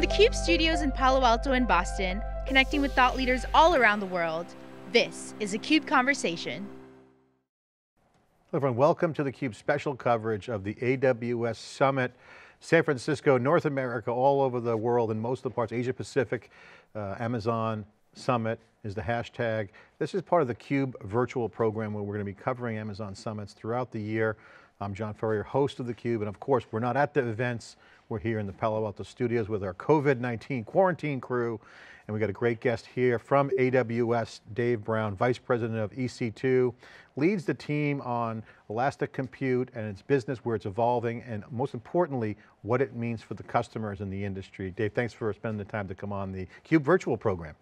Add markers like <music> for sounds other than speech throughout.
From the CUBE studios in Palo Alto and Boston, connecting with thought leaders all around the world, this is a CUBE Conversation. Hello everyone, welcome to the CUBE special coverage of the AWS Summit, San Francisco, North America, all over the world, and most of the parts, Asia Pacific, uh, Amazon Summit is the hashtag. This is part of the CUBE virtual program where we're going to be covering Amazon Summits throughout the year. I'm John Furrier, host of theCUBE, and of course, we're not at the events, we're here in the Palo Alto studios with our COVID-19 quarantine crew, and we got a great guest here from AWS, Dave Brown, Vice President of EC2, leads the team on Elastic Compute and its business, where it's evolving, and most importantly, what it means for the customers in the industry. Dave, thanks for spending the time to come on the CUBE virtual program.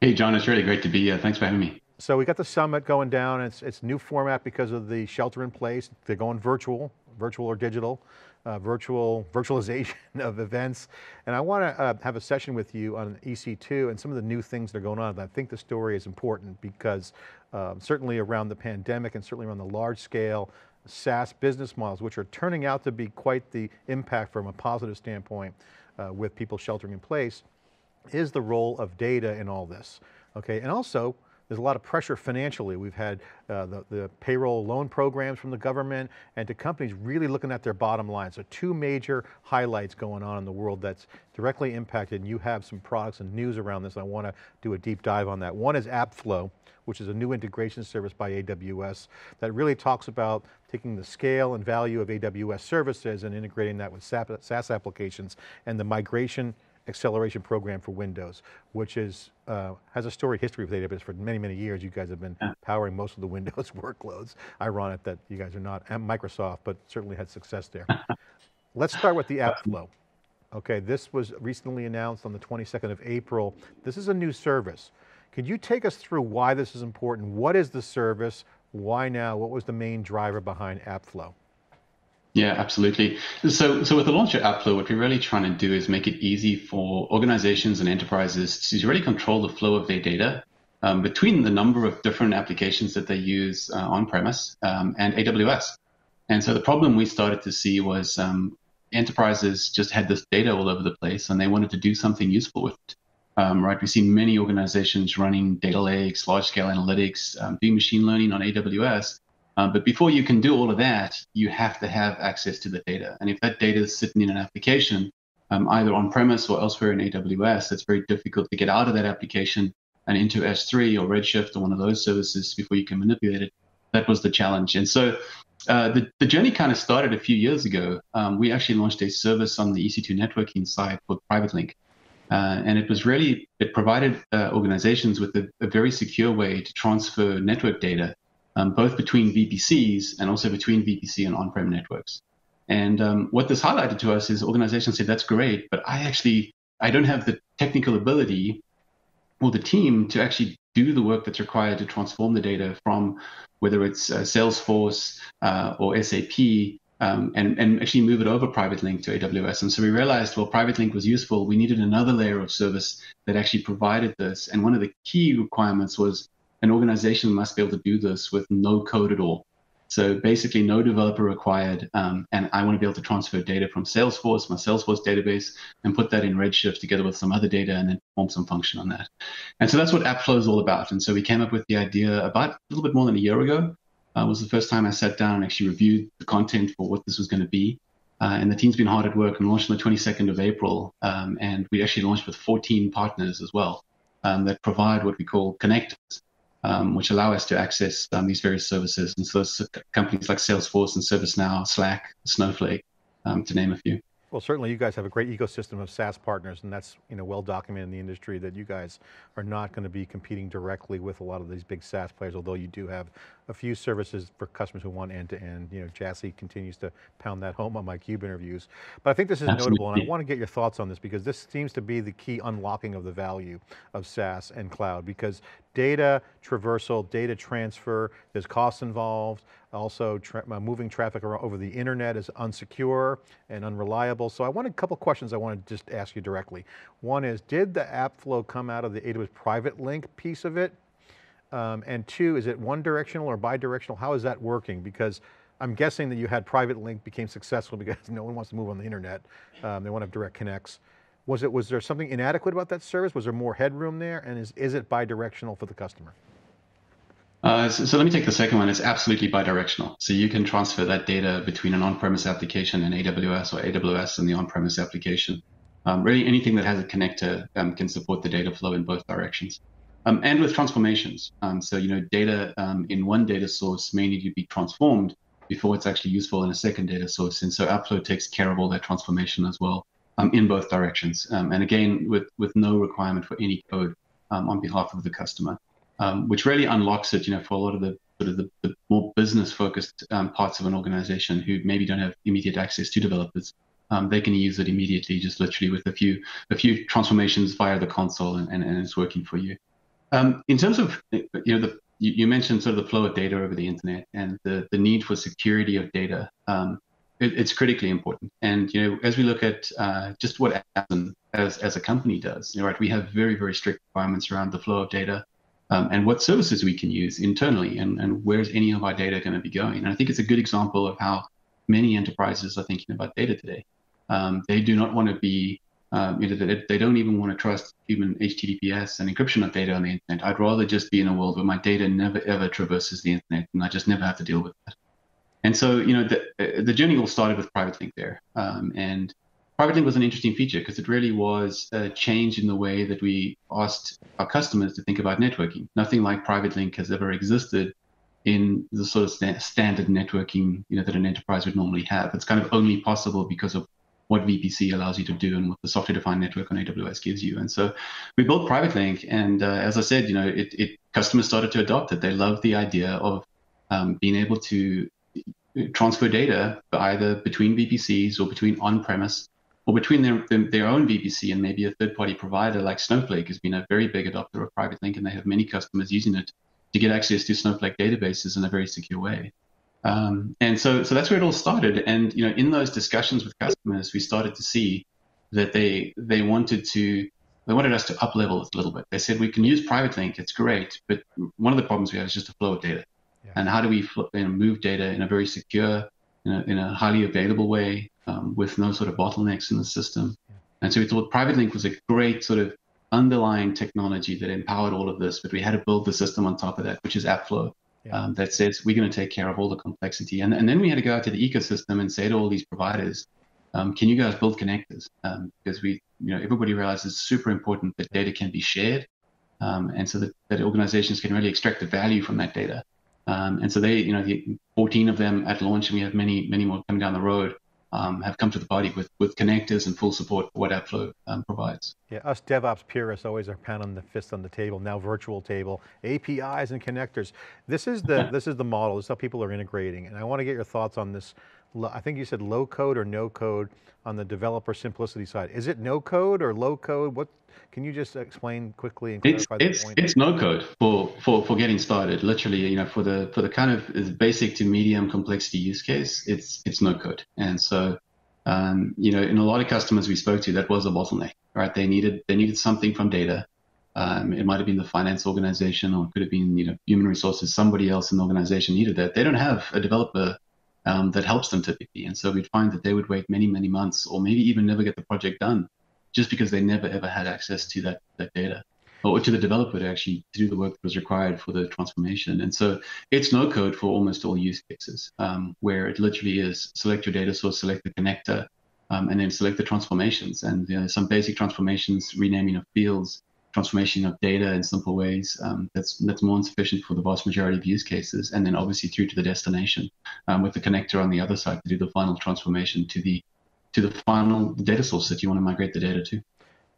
Hey John, it's really great to be here. Thanks for having me. So we got the summit going down. It's, it's new format because of the shelter in place. They're going virtual, virtual or digital uh, virtual virtualization <laughs> of events. And I want to uh, have a session with you on EC2 and some of the new things that are going on. And I think the story is important because um, certainly around the pandemic and certainly around the large scale SaaS business models, which are turning out to be quite the impact from a positive standpoint uh, with people sheltering in place, is the role of data in all this. Okay, and also there's a lot of pressure financially. We've had uh, the, the, payroll loan programs from the government and to companies really looking at their bottom line. So two major highlights going on in the world that's directly impacted and you have some products and news around this. I want to do a deep dive on that. One is AppFlow, which is a new integration service by AWS that really talks about taking the scale and value of AWS services and integrating that with SaaS applications and the migration acceleration program for Windows, which is uh, has a storied history with AWS for many, many years. You guys have been yeah. powering most of the Windows <laughs> workloads. Ironic that you guys are not at Microsoft, but certainly had success there. <laughs> Let's start with the app flow. Okay, this was recently announced on the 22nd of April. This is a new service. Could you take us through why this is important? What is the service? Why now? What was the main driver behind AppFlow? Yeah, absolutely. So, so with the launch of AppFlow, what we're really trying to do is make it easy for organizations and enterprises to really control the flow of their data um, between the number of different applications that they use uh, on premise um, and AWS. And so the problem we started to see was um, enterprises just had this data all over the place and they wanted to do something useful with it. Um, right, we've seen many organizations running data lakes, large scale analytics, um, doing machine learning on AWS um, but before you can do all of that, you have to have access to the data. And if that data is sitting in an application, um, either on premise or elsewhere in AWS, it's very difficult to get out of that application and into S3 or Redshift or one of those services before you can manipulate it. That was the challenge. And so uh, the, the journey kind of started a few years ago. Um, we actually launched a service on the EC2 networking side called Private Link. Uh, and it was really, it provided uh, organizations with a, a, very secure way to transfer network data um, both between VPCs and also between VPC and on-prem networks. And um, what this highlighted to us is organizations said, that's great, but I actually, I don't have the technical ability or the team to actually do the work that's required to transform the data from whether it's uh, Salesforce uh, or SAP um, and, and actually move it over Private Link to AWS. And so we realized, well, Private Link was useful. We needed another layer of service that actually provided this. And one of the key requirements was an organization must be able to do this with no code at all. So basically, no developer required. Um, and I want to be able to transfer data from Salesforce, my Salesforce database, and put that in Redshift together with some other data and then perform some function on that. And so that's what AppFlow is all about. And so we came up with the idea about a little bit more than a year ago. Uh, was the first time I sat down and actually reviewed the content for what this was going to be. Uh, and the team's been hard at work and launched on the 22nd of April. Um, and we actually launched with 14 partners as well um, that provide what we call connectors um, which allow us to access um, these various services. And so companies like Salesforce and ServiceNow, Slack, Snowflake, um, to name a few. Well, certainly you guys have a great ecosystem of SaaS partners and that's you know, well documented in the industry that you guys are not going to be competing directly with a lot of these big SaaS players, although you do have a few services for customers who want end to end. You know, Jassy continues to pound that home on my CUBE interviews. But I think this is Absolutely. notable and I want to get your thoughts on this because this seems to be the key unlocking of the value of SaaS and cloud because data traversal, data transfer, there's costs involved. Also, tra uh, moving traffic over the internet is unsecure and unreliable. So I want a couple questions I want to just ask you directly. One is, did the app flow come out of the AWS private link piece of it? Um, and two, is it one directional or bi-directional? How is that working? Because I'm guessing that you had private link became successful because <laughs> no one wants to move on the internet. Um, they want to have direct connects. Was it was there something inadequate about that service? Was there more headroom there? And is, is it bi-directional for the customer? Uh, so, so, let me take the second one. It's absolutely bidirectional. So you can transfer that data between an on-premise application and AWS or AWS and the on-premise application. Um, really anything that has a connector um, can support the data flow in both directions. Um, and with transformations. Um, so, you know, data um, in one data source may need to be transformed before it's actually useful in a second data source. And so Appflow takes care of all that transformation as well um, in both directions. and again, with, with no requirement for any code on behalf of the customer um, which really unlocks it, you know, for a lot of the sort of the, the more business-focused um, parts of an organization who maybe don't have immediate access to developers. Um, they can use it immediately, just literally with a few a few transformations via the console, and, and, and it's working for you. Um, in terms of you know the you, you, mentioned sort of the flow of data over the internet and the, the need for security of data. Um, it, it's critically important. And you know, as we look at uh, just what Amazon as as a company does, you know, right, we have very very strict requirements around the flow of data um, and what services we can use internally and, and where's any of our data going to be going. And I think it's a good example of how many enterprises are thinking about data today. Um, they do not want to be, um, you know, they, they, don't even want to trust even HTTPS and encryption of data on the internet. I'd rather just be in a world where my data never ever traverses the internet and I just never have to deal with that. And so, you know, the, the journey all started with Private Link there. Um, and Private Link was an interesting feature because it really was a change in the way that we asked our customers to think about networking. Nothing like Private Link has ever existed in the sort of st- standard networking you know, that an enterprise would normally have. It's kind of only possible because of what VPC allows you to do and what the software-defined network on AWS gives you. And so we built Private Link, and uh, as I said, you know, it, it, customers started to adopt it. They loved the idea of um, being able to transfer data either between VPCs or between on-premise or between their, their own VPC and maybe a third party provider like Snowflake has been a very big adopter of Private Link, and they have many customers using it to get access to Snowflake databases in a very secure way. Um, and so, so that's where it all started. And you know, in those discussions with customers, we started to see that they they wanted to they wanted us to up level it a little bit. They said we can use Private Link, it's great, but one of the problems we have is just the flow of data. Yeah. And how do we you know, move data in a very secure, in a, in a highly available way, um, with no sort of bottlenecks in the system. And so we thought Private Link was a great sort of underlying technology that empowered all of this, but we had to build the system on top of that, which is AppFlow. Yeah. Um, that says we're going to take care of all the complexity. And, and then we had to go out to the ecosystem and say to all these providers, um, can you guys build connectors? Um, because we, you know, everybody realizes it's super important that data can be shared. Um, and so that, that organizations can really extract the value from that data. Um, and so they, you know, the 14 of them at launch, and we have many, many more coming down the road um, have come to the party with, with connectors and full support for what Appflow um, provides. Yeah, us DevOps purists always are pounding the fist on the table, now virtual table, APIs and connectors. This is the, this is the model, this is how people are integrating. And I want to get your thoughts on this. I think you said low code or no code on the developer simplicity side. Is it no code or low code? What can you just explain quickly and clarify it's, the point? It's no code for, for, for getting started. Literally, you know, for the for the kind of basic to medium complexity use case, it's it's no code. And so, um, you know, in a lot of customers we spoke to, that was a bottleneck. Right? They needed they needed something from data. Um, it might have been the finance organization, or it could have been you know human resources. Somebody else in the organization needed that. They don't have a developer um, that helps them typically, and so we'd find that they would wait many many months, or maybe even never get the project done just because they never ever had access to that, that data or to the developer to actually do the work that was required for the transformation. And so it's no code for almost all use cases, um, where it literally is select your data source, select the connector, um, and then select the transformations. And you know, some basic transformations, renaming of fields, transformation of data in simple ways. Um, that's that's more than sufficient for the vast majority of use cases. And then obviously through to the destination um, with the connector on the other side to do the final transformation to the to the final data source that you want to migrate the data to.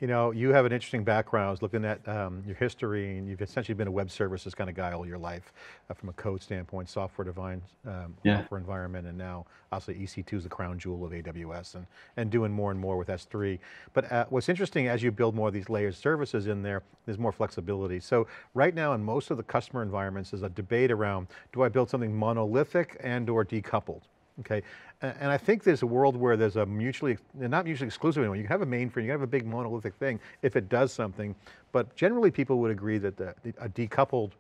You know, you have an interesting background. I was looking at um, your history and you've essentially been a web services kind of guy all your life uh, from a code standpoint, software defined um, yeah. software environment, and now obviously EC2 is the crown jewel of AWS and, and doing more and more with S3. But uh, what's interesting as you build more of these layered services in there, there's more flexibility. So right now in most of the customer environments, there's a debate around, do I build something monolithic and or decoupled? Okay, and I think there's a world where there's a mutually, not mutually exclusive anymore. You can have a mainframe, you can have a big monolithic thing if it does something, but generally people would agree that the, a decoupled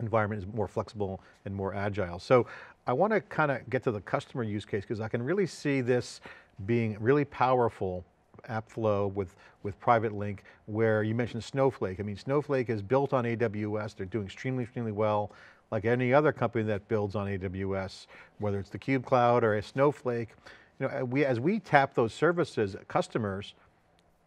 environment is more flexible and more agile. So I want to kind of get to the customer use case because I can really see this being really powerful app, flow with, with Private Link, where you mentioned Snowflake. I mean, Snowflake is built on AWS. They're doing extremely, extremely well. Like any other company that builds on AWS, whether it's the Cube Cloud or a Snowflake, you know, we, as we tap those services, customers,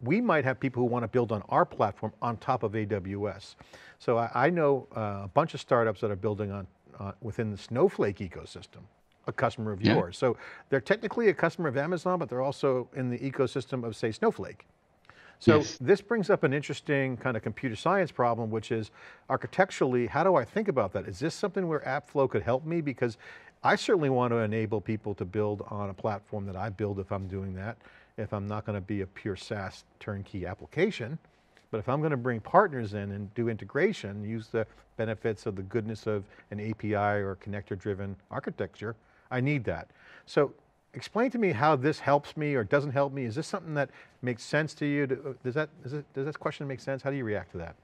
we might have people who want to build on our platform on top of AWS. So I, I know uh, a bunch of startups that are building on uh, within the Snowflake ecosystem, a customer of yeah. yours. So they're technically a customer of Amazon, but they're also in the ecosystem of say Snowflake. So yes. this brings up an interesting kind of computer science problem, which is architecturally, how do I think about that? Is this something where AppFlow could help me? Because I certainly want to enable people to build on a platform that I build if I'm doing that, if I'm not going to be a pure SaaS turnkey application. But if I'm going to bring partners in and do integration, use the benefits of the goodness of an API or connector driven architecture, I need that. So explain to me how this helps me or doesn't help me. Is this something that makes sense to you? Does that, it, does this question make sense? How do you react to that?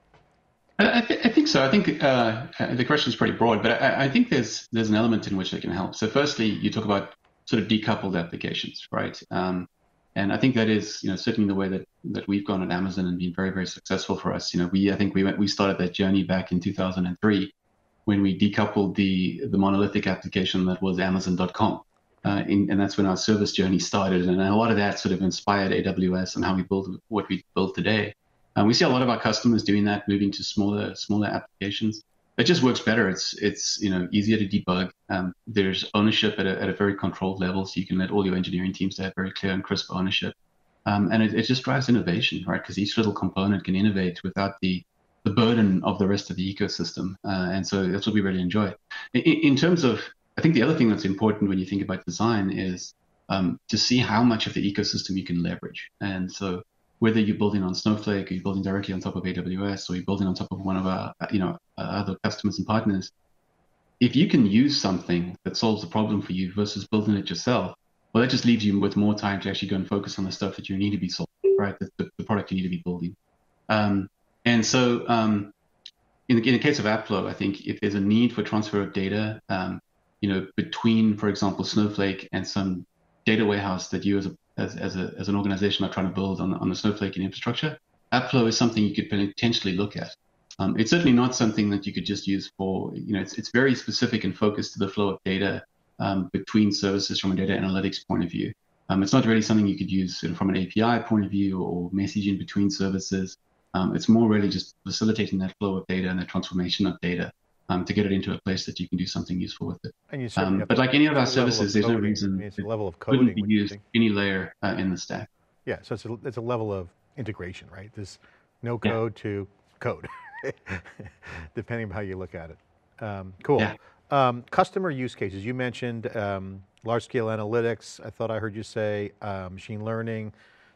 I, th- I think so. I think uh, the question is pretty broad, but I, I, think there's there's an element in which they can help. So firstly, you talk about sort of decoupled applications, right? Um, and I think that is, you know, certainly the way that, that we've gone at Amazon and been very, very successful for us. You know, we I think we went we started that journey back in 2003 when we decoupled the the monolithic application that was Amazon.com, uh, in, and that's when our service journey started. And a lot of that sort of inspired AWS and how we build what we build today. And we see a lot of our customers doing that, moving to smaller smaller applications. It just works better. It's it's you know easier to debug. Um, there's ownership at a, at a very controlled level, so you can let all your engineering teams have very clear and crisp ownership. Um, and it, it just drives innovation, right? Because each little component can innovate without the the burden of the rest of the ecosystem. Uh, and so that's what we really enjoy. In, in, terms of, I think the other thing that's important when you think about design is um, to see how much of the ecosystem you can leverage. And so whether you're building on Snowflake, or you're building directly on top of AWS, or you're building on top of one of our, you know, uh, other customers and partners, if you can use something that solves the problem for you versus building it yourself, well, that just leaves you with more time to actually go and focus on the stuff that you need to be solving, right? The, the, the product you need to be building. Um, and so, um, in, the, in the case of AppFlow, I think if there's a need for transfer of data, um, you know, between, for example, Snowflake and some data warehouse that you as a as, as, a, as an organization are trying to build on, on the Snowflake and infrastructure, AppFlow is something you could potentially look at. Um, it's certainly not something that you could just use for, you know, it's, it's very specific and focused to the flow of data um, between services from a data analytics point of view. Um, it's not really something you could use from an API point of view or messaging between services. Um, it's more really just facilitating that flow of data and the transformation of data um, to get it into a place that you can do something useful with it. And you um, but like any of our services, there's no reason I mean, it's a level of coding couldn't be used any layer uh, in the stack. Yeah, so it's a, it's a level of integration, right? There's no code yeah. to code, <laughs> depending on how you look at it. Um, cool. Yeah. Um, customer use cases, you mentioned um, large scale analytics. I thought I heard you say uh, machine learning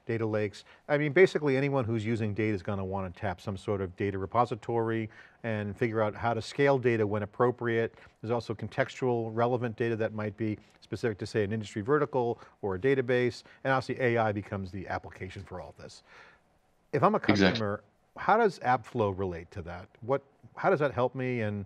data lakes. I mean, basically anyone who's using data is going to want to tap some sort of data repository and figure out how to scale data when appropriate. There's also contextual relevant data that might be specific to say an industry vertical or a database. And obviously AI becomes the application for all of this. If I'm a customer, exactly. how does AppFlow relate to that? What, how does that help me and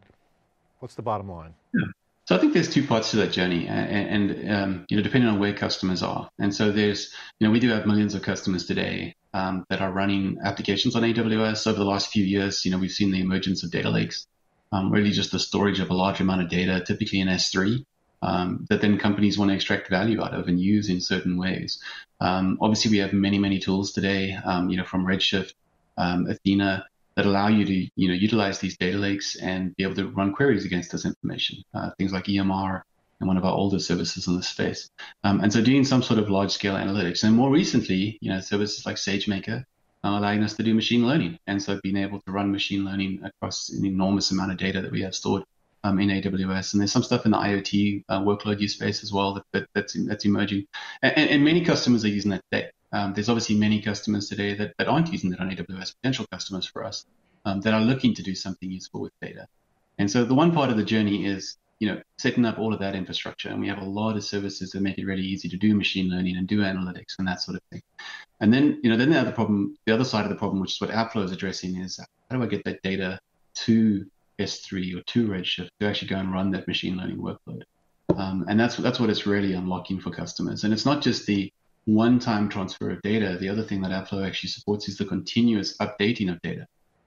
what's the bottom line? Yeah. <clears throat> So I think there's two parts to that journey, and, and um, you know, depending on where customers are. And so there's, you know, we do have millions of customers today um, that are running applications on AWS. Over the last few years, you know, we've seen the emergence of data lakes, um, really just the storage of a large amount of data, typically in S3, um, that then companies want to extract value out of and use in certain ways. Um, obviously, we have many, many tools today, um, you know, from Redshift, Athena that allow you to you know utilize these data lakes and be able to run queries against this information. Uh, things like EMR and one of our older services in this space. Um, and so doing some sort of large scale analytics. And more recently, you know, services like SageMaker are allowing us to do machine learning. And so being able to run machine learning across an enormous amount of data that we have stored um, in AWS. And there's some stuff in the IoT uh, workload use space as well that, that that's, that's emerging. And, and, many customers are using that. Um, there's obviously many customers today that, that aren't using it on AWS, potential customers for us, um, that are looking to do something useful with data. And so the one part of the journey is, you know, setting up all of that infrastructure. And we have a lot of services that make it really easy to do machine learning and do analytics and that sort of thing. And then, you know, then the other problem, the other side of the problem, which is what AppFlow is addressing, is how do I get that data to S3 or to Redshift to actually go and run that machine learning workload? Um, and that's that's what it's really unlocking for customers. And it's not just the one-time transfer of data, the other thing that AppFlow actually supports is the continuous updating of data.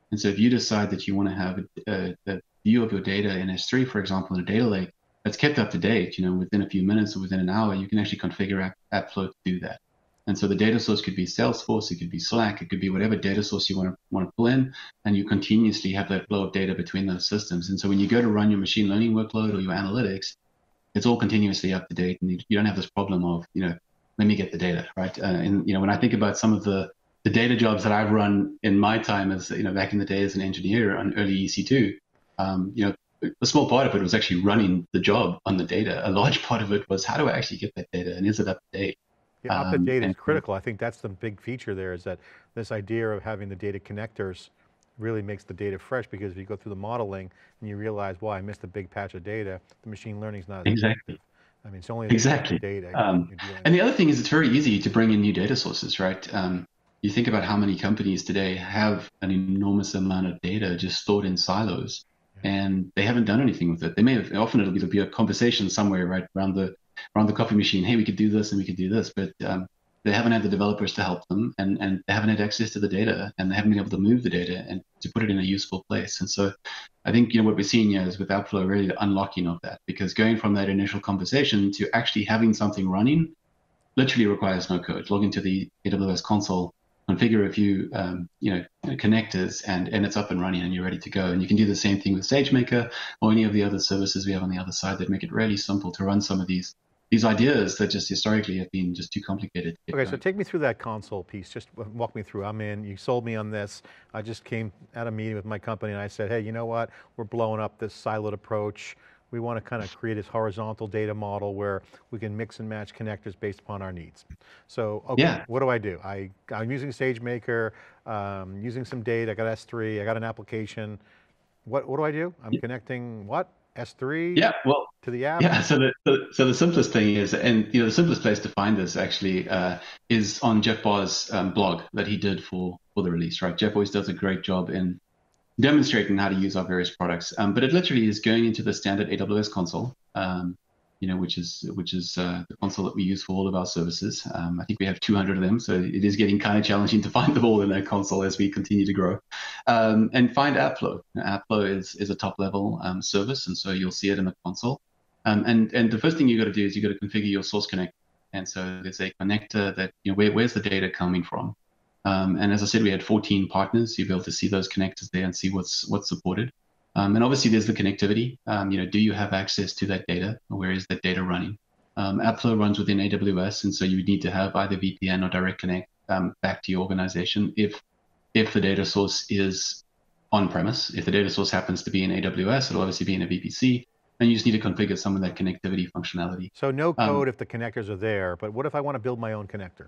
And so if you decide that you want to have a, a, a view of your data in S3, for example, in a data lake, that's kept up to date, you know, within a few minutes or within an hour, you can actually configure AppFlow to do that. And so the data source could be Salesforce, it could be Slack, it could be whatever data source you want to want to pull in, and you continuously have that flow of data between those systems. And so when you go to run your machine learning workload or your analytics, it's all continuously up to date, and you, you don't have this problem of you know, let me get the data right. Uh, and you know, when I think about some of the the data jobs that I've run in my time as you know back in the day as an engineer on early EC2, um, you know, a small part of it was actually running the job on the data. A large <laughs> part of it was how do I actually get that data and is it up to date? Yeah, up to um, date is critical. I think that's the big feature there is that this idea of having the data connectors really makes the data fresh because if you go through the modeling and you realize, well, I missed a big patch of data, the machine learning is not exactly. Effective. I mean, it's only exactly data. Um, and the other thing is it's very easy to bring in new data sources, right? Um, you think about how many companies today have an enormous amount of data just stored in silos and they haven't done anything with it. They may have, often it'll be, it'll be a conversation somewhere right around the around the coffee machine, hey, we could do this and we could do this, but um, they haven't had the developers to help them and, and they haven't had access to the data and they haven't been able to move the data and to put it in a useful place. And so I think you know what we're seeing here is with AppFlow really the unlocking of that because going from that initial conversation to actually having something running literally requires no code. Log into the AWS console, configure a few um, you know connectors and and it's up and running and you're ready to go and you can do the same thing with SageMaker or any of the other services we have on the other side that make it really simple to run some of these these ideas that just historically have been just too complicated. okay, going. so take me through that console piece. Just walk me through. I'm in, you sold me on this. I just came at a meeting with my company and I said, hey, you know what? We're blowing up this siloed approach. We want to kind of create this horizontal data model where we can mix and match connectors based upon our needs. So, okay, yeah. what do I do? I, I'm using SageMaker, um, using some data, I got S3, I got an application. What, what do I do? I'm yeah. connecting what? S3 yeah, well, to the app? Yeah, so the, the, so the simplest thing is, and you know, the simplest place to find this actually uh, is on Jeff Barr's um, blog that he did for for the release. Right, Jeff always does a great job in demonstrating how to use our various products. Um, but it literally is going into the standard AWS console. Um, you know, which is which is uh, the console that we use for all of our services. Um, I think we have 200 of them, so it is getting kind of challenging to <laughs> find them all in that console as we continue to grow. Um, and find AppFlow. AppFlow is is a top level um, service, and so you'll see it in the console. Um, and and the first thing you got to do is you got to configure your source connector. And so there's a connector that you know where, where's the data coming from. Um, and as I said, we had 14 partners. You'll be able to see those connectors there and see what's what's supported. Um, and obviously, there's the connectivity. Um, you know, do you have access to that data? Or where is that data running? Um, AppFlow runs within AWS, and so you would need to have either VPN or Direct Connect um, back to your organization if if the data source is on premise. If the data source happens to be in AWS, it'll obviously be in a VPC, and you just need to configure some of that connectivity functionality. So no um, code if the connectors are there, but what if I want to build my own connector?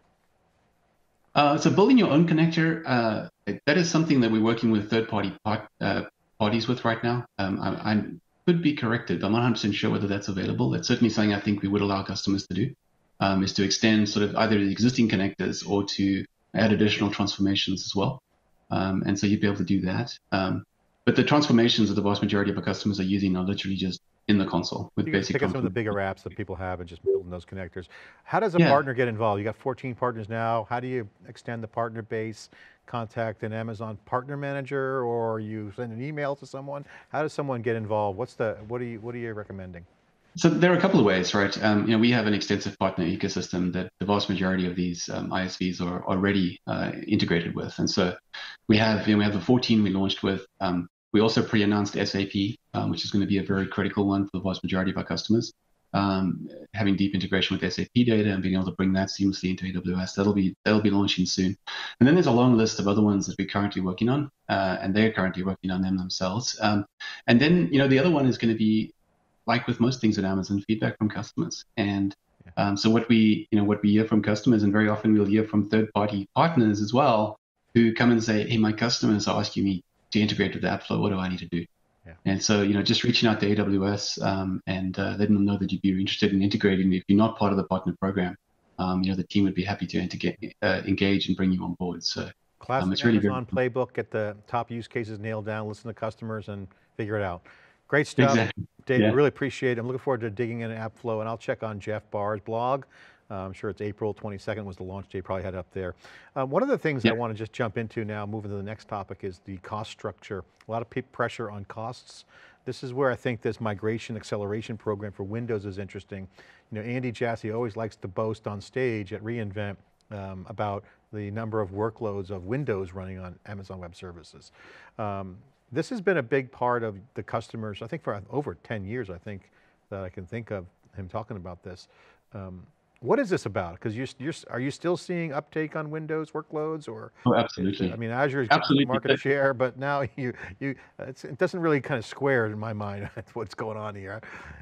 Uh, so building your own connector, uh, that is something that we're working with third-party part, uh, parties with right now. Um, I, I, could be corrected. I'm not 100% sure whether that's available. It's certainly something I think we would allow customers to do, um, is to extend sort of either the existing connectors or to add additional transformations as well. Um, and so you'd be able to do that. Um, but the transformations that the vast majority of our customers are using are literally just in the console with you basic. Up some of the bigger apps that people have and just building those connectors. How does a yeah. partner get involved? You got 14 partners now. How do you extend the partner base? Contact an Amazon partner manager, or you send an email to someone. How does someone get involved? What's the what are you what are you recommending? So there are a couple of ways, right? Um, you know, we have an extensive partner ecosystem that the vast majority of these um, ISVs are already uh, integrated with, and so we have you know, we have the 14 we launched with. Um, we also pre-announced SAP, um, which is going to be a very critical one for the vast majority of our customers. Um, having deep integration with SAP data and being able to bring that seamlessly into AWS, that'll be that'll be launching soon. And then there's a long list of other ones that we're currently working on, uh, and they're currently working on them themselves. Um, and then you know the other one is going to be like with most things at Amazon, feedback from customers. And um, so what we you know what we hear from customers, and very often we'll hear from third-party partners as well, who come and say, "Hey, my customers are asking me to integrate with AppFlow, what do I need to do? Yeah. And so, you know, just reaching out to AWS um, and uh, letting them know that you'd be interested in integrating. If you're not part of the partner program, um, you know, the team would be happy to integrate, uh, engage and bring you on board. So, Classic um, it's really Amazon very... playbook. Get the top use cases nailed down. Listen to customers and figure it out. Great stuff, exactly. Dave. Yeah. Really appreciate it. I'm looking forward to digging into AppFlow, and I'll check on Jeff Barr's blog. Uh, I'm sure it's April 22nd was the launch date, probably had it up there. Um, one of the things. I want to just jump into now, moving to the next topic is the cost structure. A lot of pressure on costs. This is where I think this migration acceleration program for Windows is interesting. You know, Andy Jassy always likes to boast on stage at reInvent um, about the number of workloads of Windows running on Amazon Web Services. Um, this has been a big part of the customers, I think for over 10 years, I think, that I can think of him talking about this. Um, what is this about? Because you're, you're, are you still seeing uptake on Windows workloads or? Oh, absolutely. I mean, Azure is absolutely market share, but now <laughs> you, you, it doesn't really kind of square in my mind <laughs> what's going on here.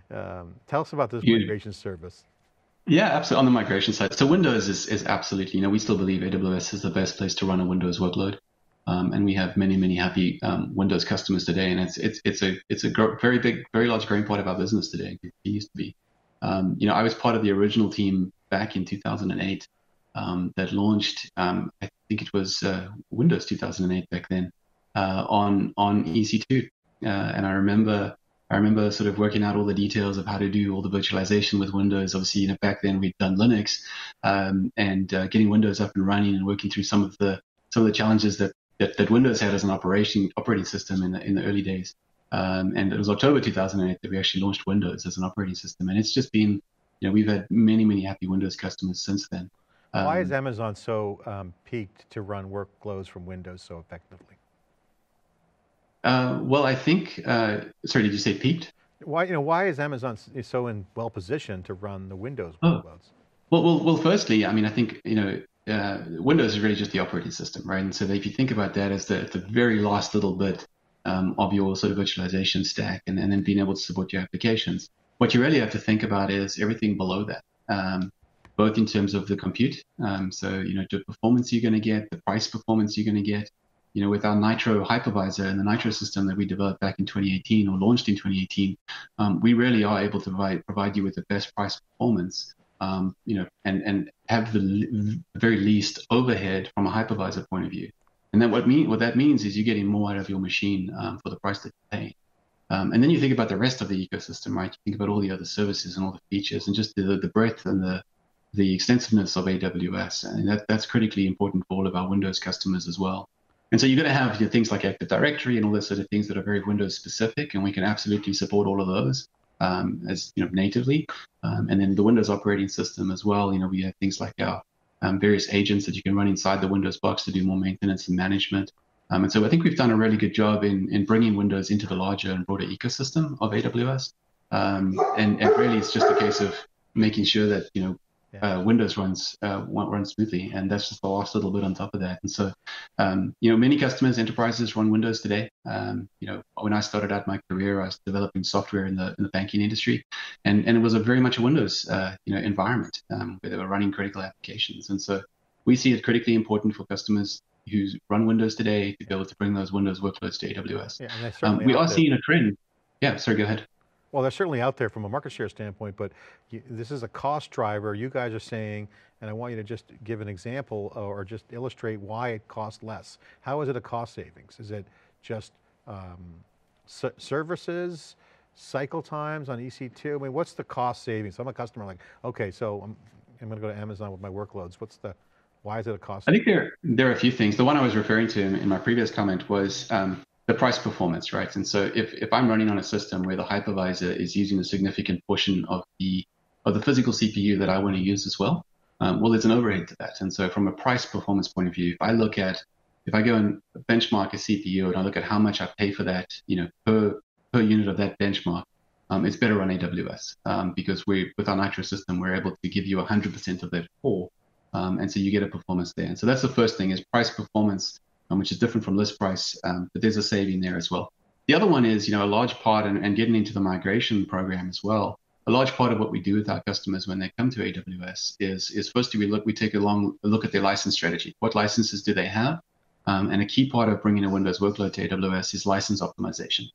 Um, tell us about this you, migration service. Yeah, absolutely. On the migration side, so Windows is, is absolutely, you know, we still believe AWS is the best place to run a Windows workload. Um, and we have many, many happy um, Windows customers today, and it's it's it's a it's a very big, very large growing part of our business today. It used to be. Um, you know, I was part of the original team back in 2008 um, that launched. Um, I think it was uh, Windows 2008 back then uh, on on EC2, uh, and I remember I remember sort of working out all the details of how to do all the virtualization with Windows. Obviously, you know, back then we'd done Linux, um, and uh, getting Windows up and running and working through some of the some of the challenges that that, that Windows had as an operation operating system in the in the early days. Um, and it was October 2008 that we actually launched Windows as an operating system, and it's just been, you know, we've had many many happy Windows customers since then. Um, Why is Amazon so um, peaked to run workflows from Windows so effectively? Uh, well, I think. Uh, sorry, did you say peaked? Why you know why is Amazon so in well positioned to run the Windows oh. workloads? Well, well, well. Firstly, I mean, I think you know uh, Windows is really just the operating system, right? And so if you think about that as the, the very last little bit um, of your sort of virtualization stack and, and then being able to support your applications, what you really have to think about is everything below that, um, both in terms of the compute. Um, so, you know, the performance you're going to get, the price performance you're going to get. You know, with our Nitro hypervisor and the Nitro system that we developed back in 2018 or launched in 2018, um, we really are able to provide, provide you with the best price performance um, you know, and, and have the very least overhead from a hypervisor point of view. And then what mean what that means is you're getting more out of your machine um, for the price that you pay. Um, and then you think about the rest of the ecosystem, right? You think about all the other services and all the features and just the, the breadth and the the extensiveness of AWS. And that, that's critically important for all of our Windows customers as well. And so you're going to have your things like Active Directory and all those sort of things that are very Windows specific, and we can absolutely support all of those um, as you know natively, um, and then the Windows operating system as well. You know, we have things like our um, various agents that you can run inside the Windows box to do more maintenance and management. Um, and so I think we've done a really good job in in bringing Windows into the larger and broader ecosystem of AWS. Um, and, and really, it's just a case of making sure that you know yeah. uh, Windows runs uh, runs smoothly, and that's just the last little bit on top of that. And so, um, you know, many customers, enterprises run Windows today. Um, you know, when I started out my career, I was developing software in the in the banking industry, and and it was a very much a Windows uh, you know environment um, where they were running critical applications. And so, we see it critically important for customers who run Windows today to be able to bring those Windows workloads to AWS. Yeah, um, we are seeing a trend. Yeah, sorry, go ahead. Well, they're certainly out there from a market share standpoint, but you, this is a cost driver. You guys are saying, and I want you to just give an example or just illustrate why it costs less. How is it a cost savings? Is it just um, services, cycle times on EC2? I mean, what's the cost savings? I'm a customer like, okay, so I'm, I'm going to go to Amazon with my workloads. What's the, why is it a cost? I think there, there are a few things. The one I was referring to in, in my previous comment was um, the price performance, right? And so if, if I'm running on a system where the hypervisor is using a significant portion of the of the physical CPU that I want to use as well, um, well, there's an overhead to that. And so from a price performance point of view, if I look at if I go and benchmark a CPU and I look at how much I pay for that, you know, per per unit of that benchmark, um, it's better on AWS um, because we with our Nitro system we're able to give you 100% of that core, um, and so you get a performance there. And so that's the first thing is price performance um, which is different from list price, um, but there's a saving there as well. The other one is, you know, a large part, and, and getting into the migration program as well. A large part of what we do with our customers when they come to AWS is, is firstly we look we take a long look at their license strategy. What licenses do they have? Um, and a key part of bringing a Windows workload to AWS is license optimization.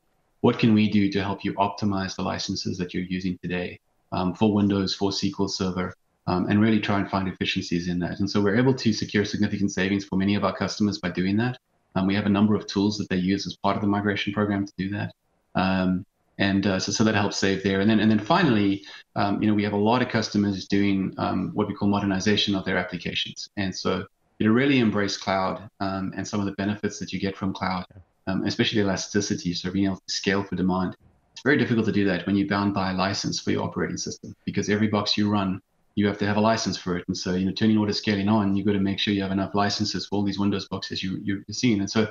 What can we do to help you optimize the licenses that you're using today um, for Windows, for SQL Server, um, and really try and find efficiencies in that. And so we're able to secure significant savings for many of our customers by doing that. Um, we have a number of tools that they use as part of the migration program to do that. Um, and uh, so, so that helps save there. And then and then finally, um, you know, we have a lot of customers doing um, what we call modernization of their applications, and so know, really embrace cloud um, and some of the benefits that you get from cloud, um, especially elasticity, so being able to scale for demand. It's very difficult to do that when you're bound by a license for your operating system because every box you run, you have to have a license for it. And so, you know, turning auto scaling on, you've got to make sure you have enough licenses for all these Windows boxes you, you're seeing. And so,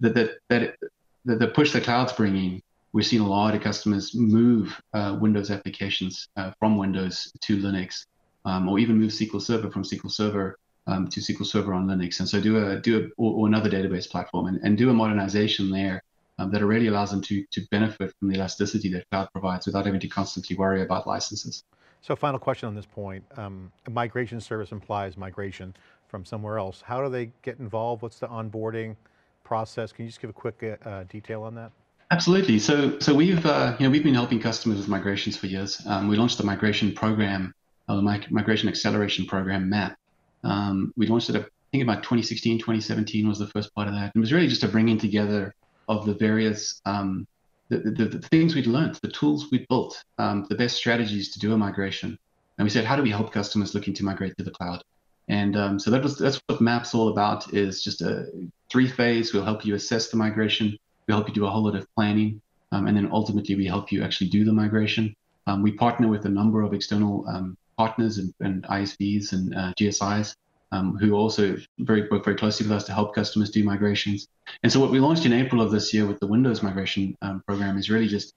that that that the, the push the cloud's bringing we've seen a lot of customers move uh, Windows applications uh, from Windows to Linux, um, or even move SQL Server from SQL Server um, to SQL Server on Linux. And so do a do a, or, or another database platform and, and do a modernization there um, that really allows them to to benefit from the elasticity that cloud provides without having to constantly worry about licenses. So final question on this point, um, migration service implies migration from somewhere else. How do they get involved? What's the onboarding process? Can you just give a quick uh, detail on that? Absolutely. So, so we've uh, you know we've been helping customers with migrations for years. Um, we launched the migration program, uh, the migration acceleration program MAP. Um, we launched it, I think, about 2016, 2017 was the first part of that. It was really just a bringing together of the various um, the, the, the, things we'd learned, the tools we'd built, um, the best strategies to do a migration. And we said, how do we help customers looking to migrate to the cloud? And um, so that was that's what MAP's all about. Is just a three phase. We'll help you assess the migration we help you do a whole lot of planning, um, and then ultimately we help you actually do the migration. Um, we partner with a number of external um, partners and, and, ISVs and uh, GSIs um, who also very, work very closely with us to help customers do migrations. And so what we launched in April of this year with the Windows migration um, program is really just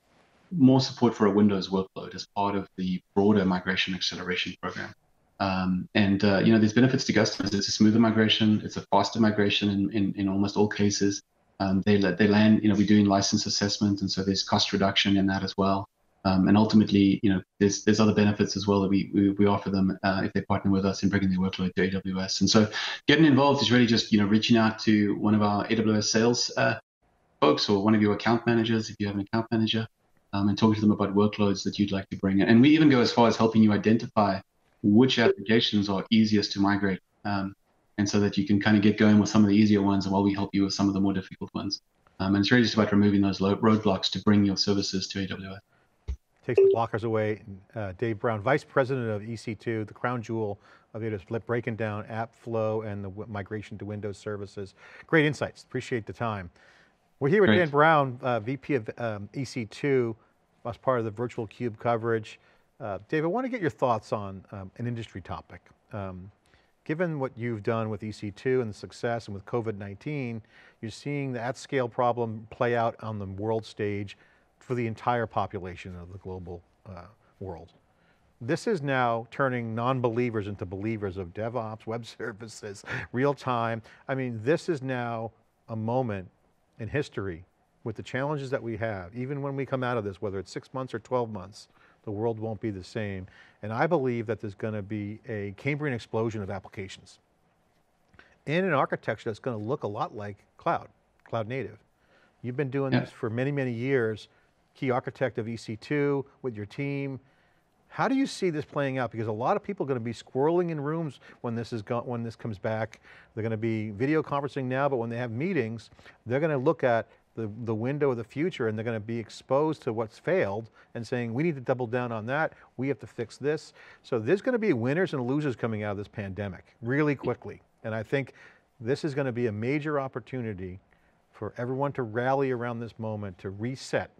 more support for a Windows workload as part of the broader migration acceleration program. Um, and uh, you know, there's benefits to customers. It's a smoother migration. It's a faster migration in, in, in almost all cases. Um, they they land, you know, we're doing license assessment, and so there's cost reduction in that as well. Um, and ultimately, you know, there's there's other benefits as well that we we, we offer them uh, if they partner with us in bringing their workload to AWS. And so, getting involved is really just you know reaching out to one of our AWS sales uh, folks or one of your account managers if you have an account manager, um, and talking to them about workloads that you'd like to bring. And we even go as far as helping you identify which applications are easiest to migrate. Um, and so that you can kind of get going with some of the easier ones while we help you with some of the more difficult ones. Um, and it's really just about removing those roadblocks to bring your services to AWS. Takes the blockers away. Uh, Dave Brown, Vice President of EC2, the crown jewel of AWS, breaking down app flow and the migration to Windows services. Great insights, appreciate the time. We're here with Great. Dan Brown, uh, VP of um, EC2, as part of the virtual cube coverage. Uh, Dave, I want to get your thoughts on um, an industry topic. Um, Given what you've done with EC2 and the success and with COVID-19, you're seeing that scale problem play out on the world stage for the entire population of the global uh, world. This is now turning non-believers into believers of DevOps, <laughs> web services, real time. I mean, this is now a moment in history with the challenges that we have, even when we come out of this, whether it's six months or 12 months, the world won't be the same. And I believe that there's going to be a Cambrian explosion of applications in an architecture that's going to look a lot like cloud, cloud native. You've been doing yeah. this for many, many years, key architect of EC2 with your team. How do you see this playing out? Because a lot of people are going to be squirreling in rooms when this is when this comes back. They're going to be video conferencing now, but when they have meetings, they're going to look at the, the window of the future and they're going to be exposed to what's failed and saying, we need to double down on that. We have to fix this. So there's going to be winners and losers coming out of this pandemic really quickly. And I think this is going to be a major opportunity for everyone to rally around this moment to reset.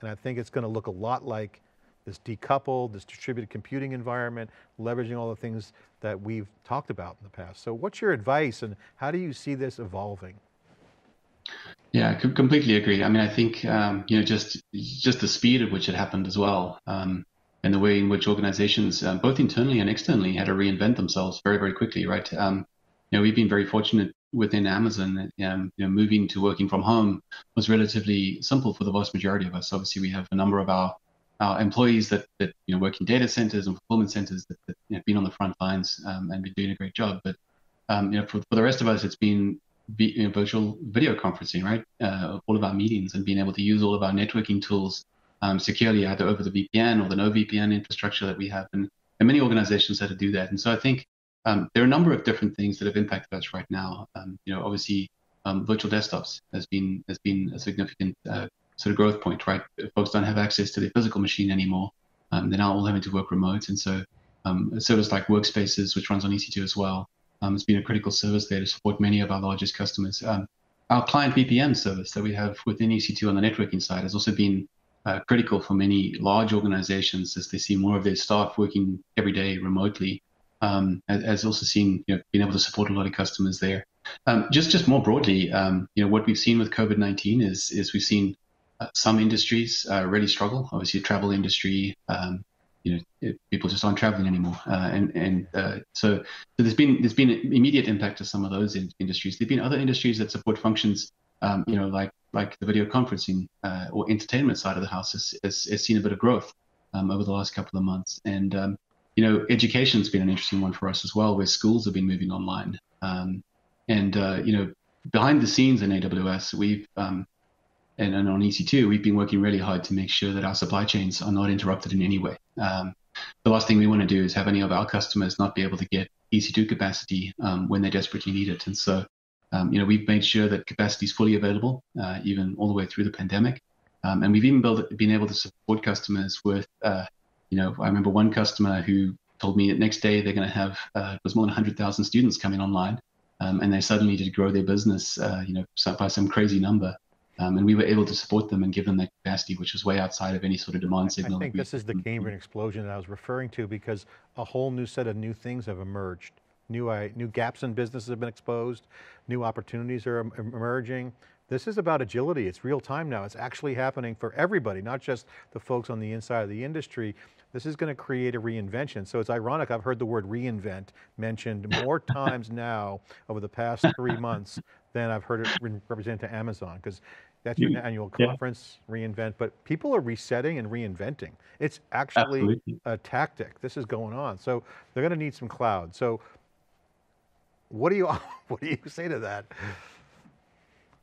And I think it's going to look a lot like this decoupled, this distributed computing environment, leveraging all the things that we've talked about in the past. So what's your advice and how do you see this evolving? Yeah, I completely agree. I mean, I think um, you know just just the speed at which it happened as well, um, and the way in which organizations, uh, both internally and externally, had to reinvent themselves very very quickly. Right. Um, you know, we've been very fortunate within Amazon. Um, you know, moving to working from home was relatively simple for the vast majority of us. Obviously, we have a number of our our employees that, that you know work in data centers and fulfillment centers that, you know, been on the front lines um, and been doing a great job. But um, you know, for, for the rest of us, it's been you know, virtual video conferencing, right? Uh, all of our meetings and being able to use all of our networking tools um, securely, either over the VPN or the no VPN infrastructure that we have. And, and many organizations had to do that. And so I think um, there are a number of different things that have impacted us right now. Um, you know, obviously, um, virtual desktops has been has been a significant uh, sort of growth point, right? Folks don't have access to their physical machine anymore. Um, they're now all having to work remote, and so um, a service like Workspaces, which runs on EC2 as well, um, has been a critical service there to support many of our largest customers. Our client VPN service that we have within EC2 on the networking side has also been uh, critical for many large organizations as they see more of their staff working every day remotely. Um, has also seen you know, being able to support a lot of customers there. Um, just just more broadly, um, you know what we've seen with COVID nineteen is is we've seen uh, some industries uh, really struggle. Obviously, the travel industry, um, you know, people just aren't traveling anymore, uh, and and uh, so, so there's been there's been an immediate impact to some of those in, industries. There've been other industries that support functions, um, you know, like like the video conferencing uh, or entertainment side of the house has, has, has seen a bit of growth um, over the last couple of months, and um, you know, education's been an interesting one for us as well, where schools have been moving online. Um, and uh, you know, behind the scenes in AWS, we've um, and, and, on EC2, we've been working really hard to make sure that our supply chains are not interrupted in any way. Um, the last thing we want to do is have any of our customers not be able to get EC2 capacity um, when they desperately need it. And so, um, you know, we've made sure that capacity is fully available, uh, even all the way through the pandemic. Um, and we've even built, been able to support customers with, uh, you know, I remember one customer who told me that next day they're going to have uh, it was more than 100,000 students coming online um, and they suddenly did grow their business, uh, you know, by some crazy number. Um, and we were able to support them and give them that capacity, which was way outside of any sort of demand signal. I think this is the Cambrian explosion that I was referring to because a whole new set of new things have emerged. New, uh, new gaps in businesses have been exposed, new opportunities are emerging. This is about agility, it's real time now. It's actually happening for everybody, not just the folks on the inside of the industry. This is going to create a reinvention. So it's ironic, I've heard the word reinvent mentioned more <laughs> times now over the past three months than I've heard it represented to Amazon, because that's your annual conference, yeah. reinvent, but people are resetting and reinventing. It's actually Absolutely. a tactic. This is going on. So they're going to need some cloud. So what do you, <laughs> what do you say to that?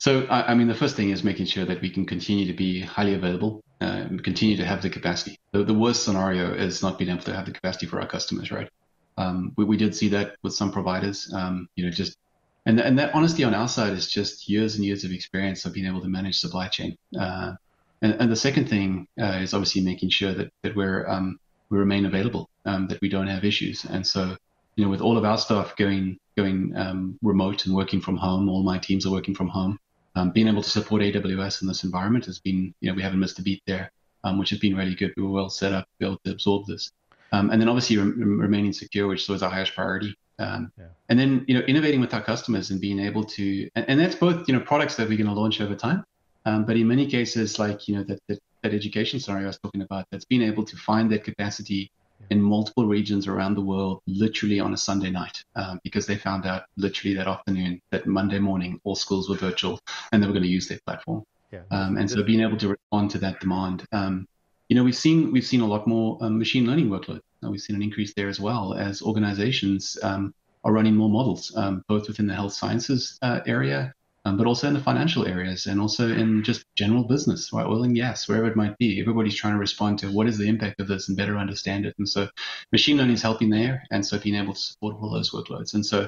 So, I mean, the first thing is making sure that we can continue to be highly available, uh, continue to have the capacity. The, the, worst scenario is not being able to have the capacity for our customers, right? Um, we, we, did see that with some providers, um, you know, just, and, and that honestly on our side is just years and years of experience of being able to manage supply chain. Uh, and, and, the second thing uh, is obviously making sure that, that we're, um, we remain available, um, that we don't have issues. And so, you know, with all of our stuff going, going um, remote and working from home, all my teams are working from home um, being able to support AWS in this environment has been, you know, we haven't missed a beat there, um, which has been really good. We were well set up to be able to absorb this. Um, and then obviously re- remaining secure, which was our highest priority. Um, yeah. And then, you know, innovating with our customers and being able to, and, and that's both, you know, products that we're going to launch over time. Um, but in many cases, like, you know, that, that, that education scenario I was talking about, that's being able to find that capacity in multiple regions around the world, literally on a Sunday night, um, because they found out literally that afternoon that Monday morning all schools were virtual and they were going to use their platform. Yeah, um, and so being able to respond to that demand, um, you know, we've seen we've seen a lot more um, machine learning workload. we've seen an increase there as well as organizations um, are running more models, um, both within the health sciences uh, area um, but also in the financial areas and also in just general business, right? Oil and gas, wherever it might be. Everybody's trying to respond to what is the impact of this and better understand it. And so machine learning is helping there. And so being able to support all those workloads. And so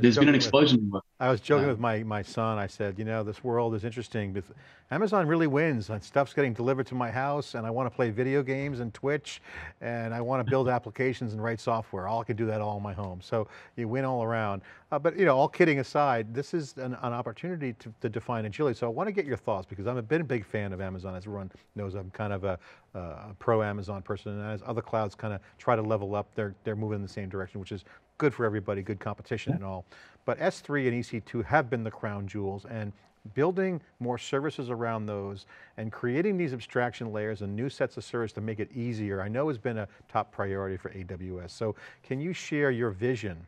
there's been an explosion. With, I was joking uh, with my, my son. I said, you know, this world is interesting. But Amazon really wins. And stuff's getting delivered to my house and I want to play video games and Twitch and I want to build <laughs> applications and write software. All I can do that all in my home. So you win all around. Uh, but you know, all kidding aside, this is an, an opportunity to, to, define agility. So I want to get your thoughts because I've been a big fan of Amazon. As everyone knows, I'm kind of a, a pro Amazon person and as other clouds kind of try to level up, they're, they're moving in the same direction, which is good for everybody, good competition yeah. and all. But S3 and EC2 have been the crown jewels and building more services around those and creating these abstraction layers and new sets of service to make it easier, I know has been a top priority for AWS. So can you share your vision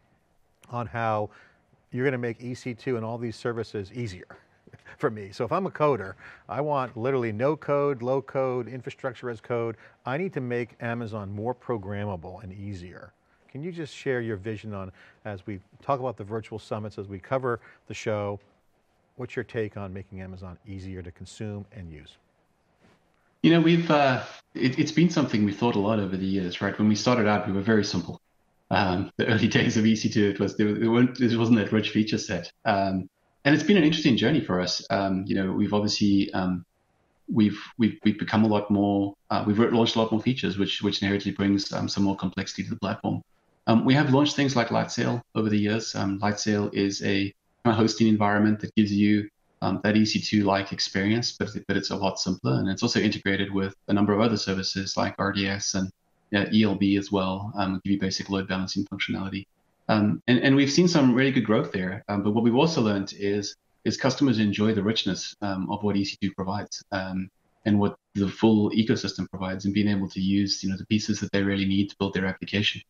on how you're going to make EC2 and all these services easier? <laughs> for me. So if I'm a coder, I want literally no code, low code, infrastructure as code. I need to make Amazon more programmable and easier. Can you just share your vision on, as we talk about the virtual summits, as we cover the show, what's your take on making Amazon easier to consume and use? You know, we've, uh, it, has been something we thought a lot over the years, right? When we started out, we were very simple. Um, the early <laughs> days of EC2, it was, there, there, there wasn't that rich feature set. Um, and it's been an interesting journey for us. Um, you know, we've obviously, um, we've, we've we've become a lot more. Uh, we've launched a lot more features, which which inherently brings um, some more complexity to the platform. Um, we have launched things like Lightsail over the years. Um, Lightsail is a hosting environment that gives you um, that EC2-like experience, but but it's a lot simpler, and it's also integrated with a number of other services like RDS and ELB as well, um, give you basic load balancing functionality. Um, and, and we've seen some really good growth there. Um, but what we've also learned is is customers enjoy the richness um, of what EC2 provides um, and what the full ecosystem provides, and being able to use you know the pieces that they really need to build their application.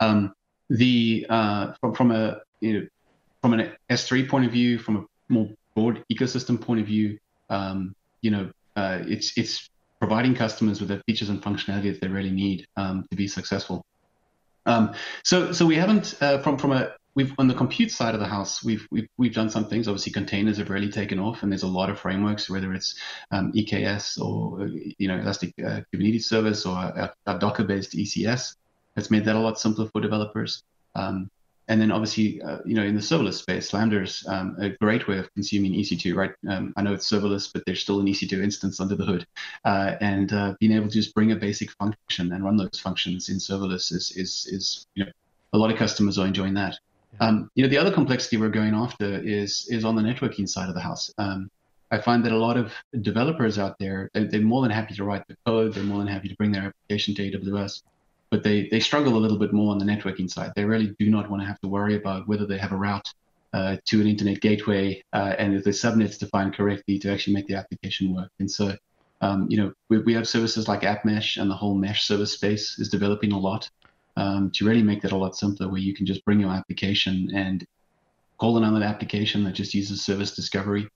Um, the uh, from from a you know, from an S3 point of view, from a more broad ecosystem point of view, um, you know, uh, it's it's providing customers with the features and functionality that they really need um, to be successful. Um, so, so we haven't uh, from from a we've on the compute side of the house we've we've we've done some things. Obviously, containers have really taken off, and there's a lot of frameworks, whether it's um, EKS or you know Elastic uh, Kubernetes Service or a, Docker-based ECS, that's made that a lot simpler for developers. Um, and then obviously, uh, you know, in the serverless space, Lambda's um, a great way of consuming EC2, right? Um, I know it's serverless, but there's still an EC2 instance under the hood. Uh, and uh, being able to just bring a basic function and run those functions in serverless is, is, is you know, a lot of customers are enjoying that. Um, you know, the other complexity we're going after is, is on the networking side of the house. Um, I find that a lot of developers out there, they're more than happy to write the code. They're more than happy to bring their application to AWS but they, they struggle a little bit more on the networking side. They really do not want to have to worry about whether they have a route uh, to an internet gateway uh, and if the subnet's defined correctly to actually make the application work. And so, um, you know, we, we have services like AppMesh and the whole mesh service space is developing a lot um, to really make that a lot simpler where you can just bring your application and call another application that just uses service discovery.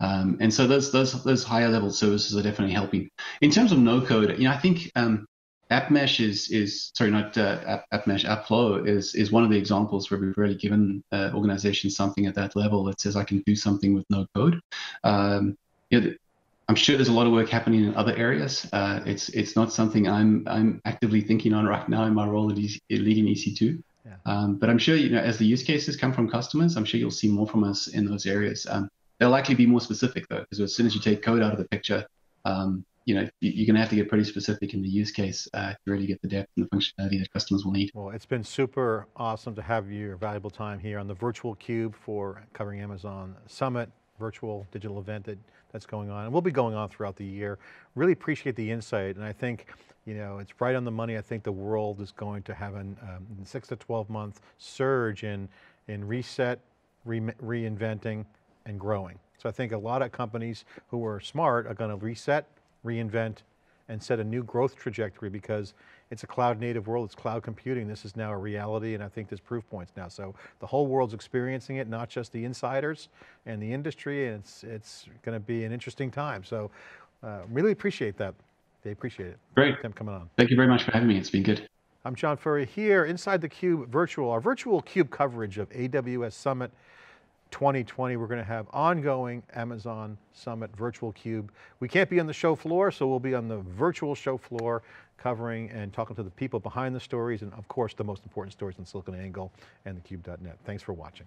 Um, and so those, those, those higher level services are definitely helping. In terms of no code, you know, I think um, AppMesh is is sorry, not uh, AppMesh. AppFlow is is one of the examples where we've really given uh, organizations something at that level that says I can do something with no code. Um, you know, I'm sure there's a lot of work happening in other areas. Uh, it's it's not something I'm I'm actively thinking on right now in my role at leading EC2. Yeah. Um, but I'm sure you know as the use cases come from customers, I'm sure you'll see more from us in those areas. Um, they'll likely be more specific though, because as soon as you take code out of the picture, um, you know, you're going to have to get pretty specific in the use case uh, to really get the depth and the functionality that customers will need. Well, it's been super awesome to have your valuable time here on the Virtual Cube for covering Amazon Summit, virtual digital event that, that's going on. And we'll be going on throughout the year. Really appreciate the insight. And I think, you know, it's right on the money. I think the world is going to have a um, six to 12 month surge in, in reset, re reinventing, and growing. So I think a lot of companies who are smart are going to reset, reinvent, and set a new growth trajectory because it's a cloud native world, it's cloud computing, this is now a reality and I think there's proof points now. So the whole world's experiencing it, not just the insiders and the industry, and it's, it's going to be an interesting time. So uh, really appreciate that. They appreciate it. Great. Them coming on. Thank you very much for having me, it's been good. I'm John Furrier here inside the Cube virtual, our virtual Cube coverage of AWS Summit 2020, we're going to have ongoing Amazon Summit Virtual Cube. We can't be on the show floor, so we'll be on the virtual show floor covering and talking to the people behind the stories and of course the most important stories in SiliconANGLE and theCUBE.net. Thanks for watching.